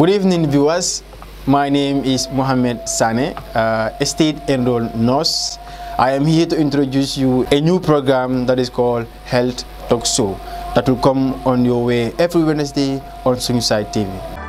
Good evening, viewers. My name is Muhammed Sanneh, uh, estate enrolled nurse. I am here to introduce you a new program that is called Health Talk Show that will come on your way every Wednesday on Sunu Side TV.